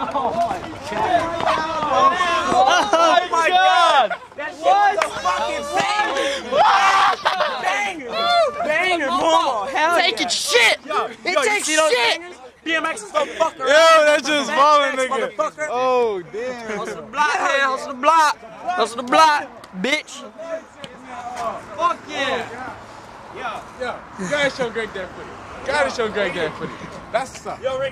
Oh my god. Oh my god! That shit was a fucking banger. Banger. Banger, mama. Hell Taking yeah. shit! Yo, It yo, you takes see those shit! bangers? BMX is gonna fuck around. Yo, that's just Mad falling, Max, nigga. motherfucker. Oh, damn. Hustle the block, man. Hustle the block. Hustle the block, bitch. Fuck yeah. Yo, yo, you gotta show Greg that footage. Gotta show Greg that footage. That's what's up. Yo, Rick.